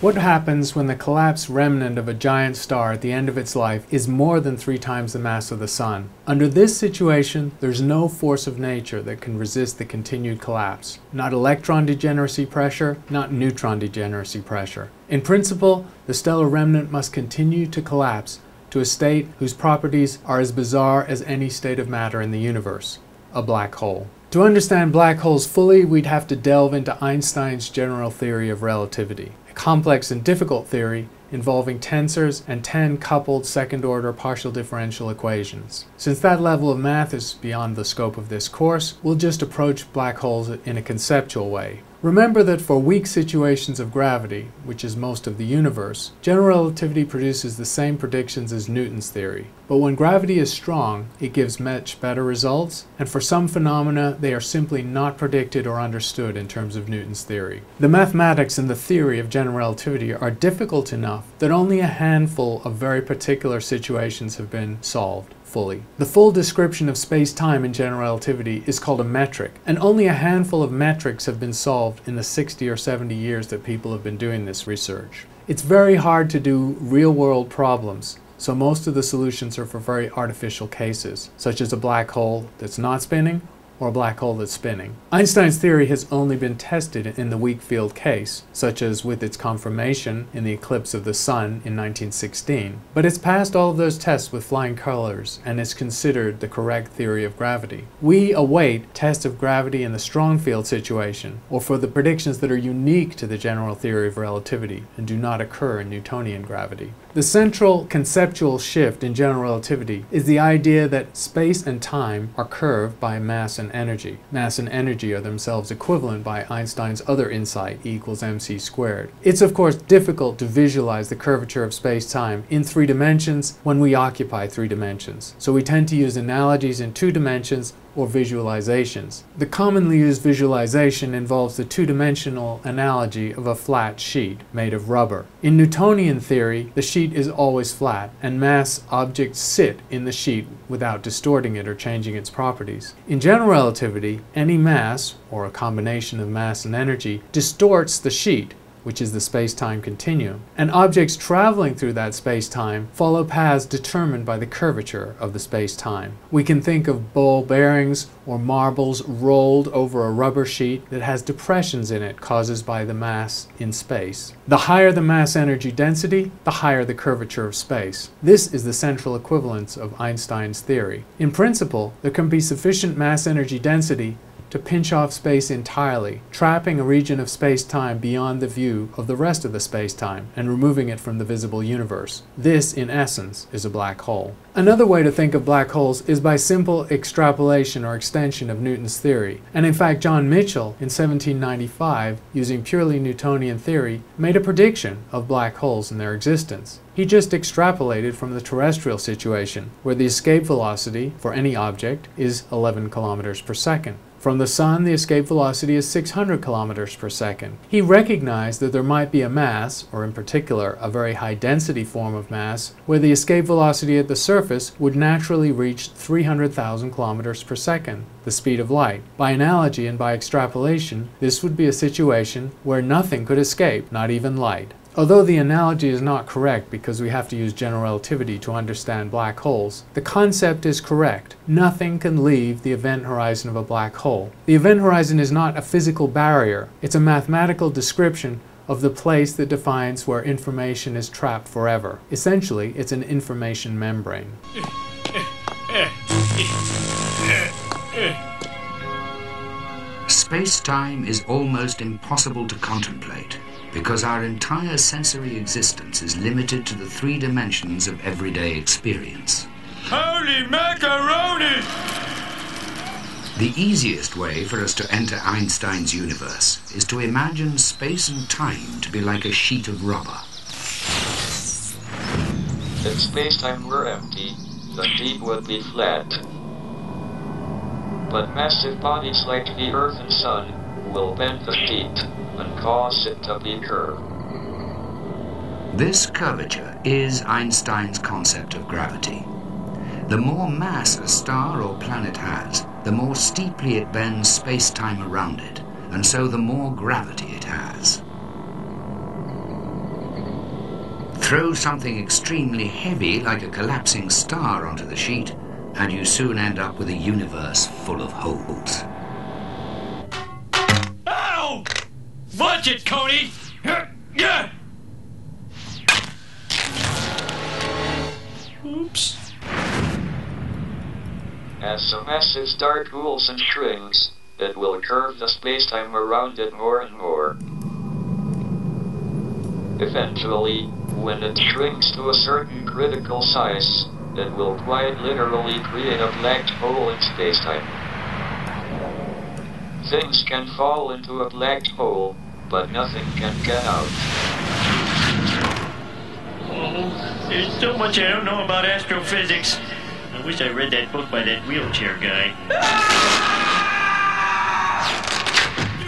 What happens when the collapsed remnant of a giant star at the end of its life is more than three times the mass of the Sun? Under this situation, there's no force of nature that can resist the continued collapse. Not electron degeneracy pressure, not neutron degeneracy pressure. In principle, the stellar remnant must continue to collapse to a state whose properties are as bizarre as any state of matter in the universe a black hole. To understand black holes fully, we'd have to delve into Einstein's general theory of relativity, complex and difficult theory involving tensors and 10 coupled second order partial differential equations. Since that level of math is beyond the scope of this course, we'll just approach black holes in a conceptual way, Remember that for weak situations of gravity, which is most of the universe, general relativity produces the same predictions as Newton's theory. But when gravity is strong, it gives much better results, and for some phenomena, they are simply not predicted or understood in terms of Newton's theory. The mathematics and the theory of general relativity are difficult enough that only a handful of very particular situations have been solved fully. The full description of space-time in general relativity is called a metric, and only a handful of metrics have been solved in the 60 or 70 years that people have been doing this research. It's very hard to do real-world problems, so most of the solutions are for very artificial cases, such as a black hole that's not spinning or a black hole that's spinning. Einstein's theory has only been tested in the weak field case, such as with its confirmation in the eclipse of the Sun in 1916, but it's passed all of those tests with flying colors and is considered the correct theory of gravity. We await tests of gravity in the strong field situation, or for the predictions that are unique to the general theory of relativity and do not occur in Newtonian gravity. The central conceptual shift in general relativity is the idea that space and time are curved by mass and and energy. Mass and energy are themselves equivalent by Einstein's other insight, E equals mc squared. It's of course difficult to visualize the curvature of space-time in three dimensions when we occupy three dimensions. So we tend to use analogies in two dimensions or visualizations. The commonly used visualization involves the two-dimensional analogy of a flat sheet made of rubber. In Newtonian theory, the sheet is always flat, and mass objects sit in the sheet without distorting it or changing its properties. In general relativity, any mass, or a combination of mass and energy, distorts the sheet which is the space-time continuum, and objects traveling through that space-time follow paths determined by the curvature of the space-time. We can think of ball bearings or marbles rolled over a rubber sheet that has depressions in it caused by the mass in space. The higher the mass energy density, the higher the curvature of space. This is the central equivalence of Einstein's theory. In principle, there can be sufficient mass energy density to pinch off space entirely, trapping a region of space-time beyond the view of the rest of the space-time and removing it from the visible universe. This, in essence, is a black hole. Another way to think of black holes is by simple extrapolation or extension of Newton's theory. And in fact, John Michell, in 1795, using purely Newtonian theory, made a prediction of black holes and their existence. He just extrapolated from the terrestrial situation, where the escape velocity for any object is 11 kilometers per second. From the Sun, the escape velocity is 600 kilometers per second. He recognized that there might be a mass, or in particular, a very high density form of mass, where the escape velocity at the surface would naturally reach 300,000 kilometers per second, the speed of light. By analogy and by extrapolation, this would be a situation where nothing could escape, not even light. Although the analogy is not correct because we have to use general relativity to understand black holes, the concept is correct. Nothing can leave the event horizon of a black hole. The event horizon is not a physical barrier, it's a mathematical description of the place that defines where information is trapped forever. Essentially, it's an information membrane. Space-time is almost impossible to contemplate because our entire sensory existence is limited to the three dimensions of everyday experience. Holy macaroni! The easiest way for us to enter Einstein's universe is to imagine space and time to be like a sheet of rubber. If space-time were empty, the sheet would be flat. But massive bodies like the Earth and Sun will bend the sheet and cause it to be curved. This curvature is Einstein's concept of gravity. The more mass a star or planet has, the more steeply it bends space-time around it, and so the more gravity it has. Throw something extremely heavy, like a collapsing star, onto the sheet, and you soon end up with a universe full of holes. Watch it! Yeah! Oops. As the massive star cools and shrinks, it will curve the spacetime around it more and more. Eventually, when it shrinks to a certain critical size, it will quite literally create a black hole in spacetime. Things can fall into a black hole, but nothing can get out. Oh, there's so much I don't know about astrophysics. I wish I read that book by that wheelchair guy.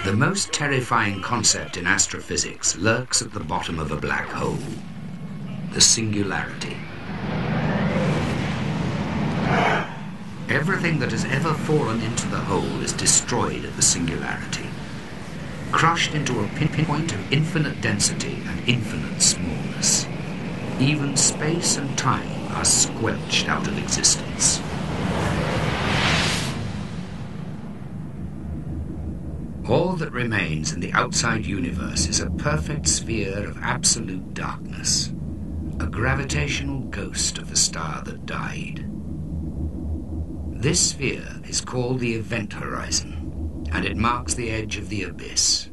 The most terrifying concept in astrophysics lurks at the bottom of a black hole the singularity. Everything that has ever fallen into the hole is destroyed at the singularity, crushed into a pinpoint of infinite density and infinite smallness. Even space and time are squelched out of existence. All that remains in the outside universe is a perfect sphere of absolute darkness, a gravitational ghost of the star that died. This sphere is called the event horizon, and it marks the edge of the abyss.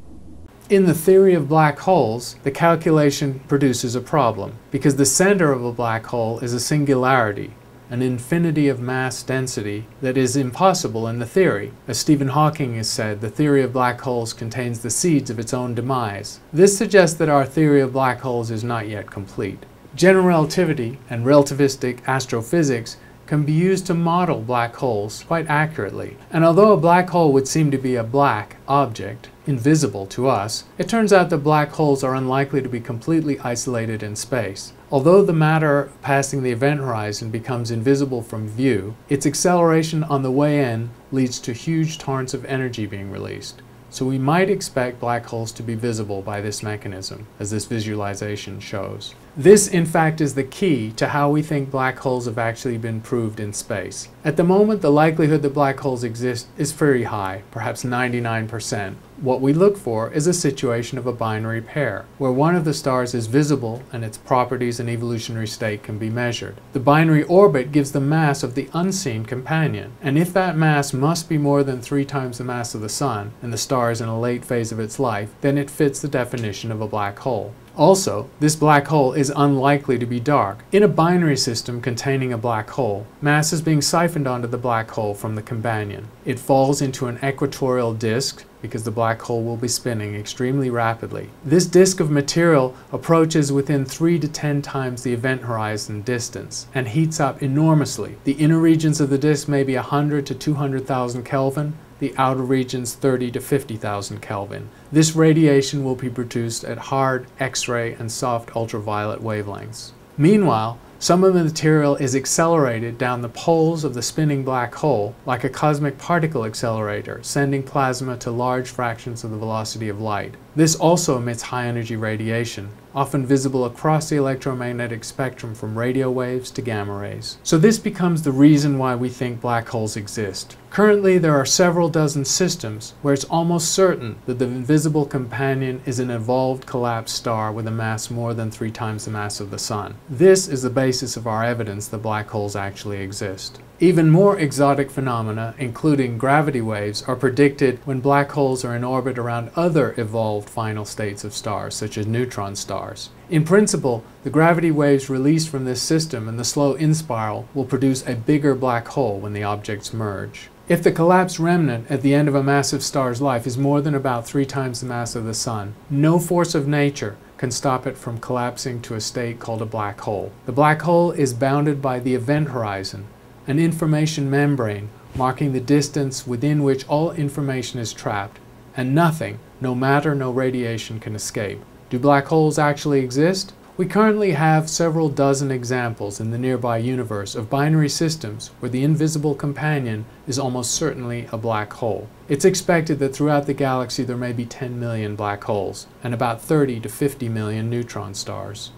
In the theory of black holes, the calculation produces a problem because the center of a black hole is a singularity, an infinity of mass density that is impossible in the theory. As Stephen Hawking has said, the theory of black holes contains the seeds of its own demise. This suggests that our theory of black holes is not yet complete. General relativity and relativistic astrophysics can be used to model black holes quite accurately. And although a black hole would seem to be a black object, invisible to us, it turns out that black holes are unlikely to be completely isolated in space. Although the matter passing the event horizon becomes invisible from view, its acceleration on the way in leads to huge torrents of energy being released. So we might expect black holes to be visible by this mechanism, as this visualization shows. This, in fact, is the key to how we think black holes have actually been proved in space. At the moment, the likelihood that black holes exist is very high, perhaps 99%. What we look for is a situation of a binary pair, where one of the stars is visible and its properties and evolutionary state can be measured. The binary orbit gives the mass of the unseen companion, and if that mass must be more than three times the mass of the Sun, and the star is in a late phase of its life, then it fits the definition of a black hole. Also, this black hole is unlikely to be dark. In a binary system containing a black hole, mass is being siphoned onto the black hole from the companion. It falls into an equatorial disk because the black hole will be spinning extremely rapidly. This disk of material approaches within 3 to 10 times the event horizon distance and heats up enormously. The inner regions of the disk may be 100 to 200,000 Kelvin, the outer regions 30 to 50,000 Kelvin. This radiation will be produced at hard X-ray and soft ultraviolet wavelengths. Meanwhile, some of the material is accelerated down the poles of the spinning black hole like a cosmic particle accelerator, sending plasma to large fractions of the velocity of light. This also emits high energy radiation, often visible across the electromagnetic spectrum from radio waves to gamma rays. So this becomes the reason why we think black holes exist. Currently, there are several dozen systems where it's almost certain that the invisible companion is an evolved collapsed star with a mass more than three times the mass of the Sun. This is the basis of our evidence that black holes actually exist. Even more exotic phenomena, including gravity waves, are predicted when black holes are in orbit around other evolved final states of stars, such as neutron stars. In principle, the gravity waves released from this system and the slow in-spiral will produce a bigger black hole when the objects merge. If the collapsed remnant at the end of a massive star's life is more than about three times the mass of the Sun, no force of nature can stop it from collapsing to a state called a black hole. The black hole is bounded by the event horizon, an information membrane marking the distance within which all information is trapped, and nothing, no matter, no radiation, can escape. Do black holes actually exist? We currently have several dozen examples in the nearby universe of binary systems where the invisible companion is almost certainly a black hole. It's expected that throughout the galaxy there may be 10 million black holes and about 30 to 50 million neutron stars.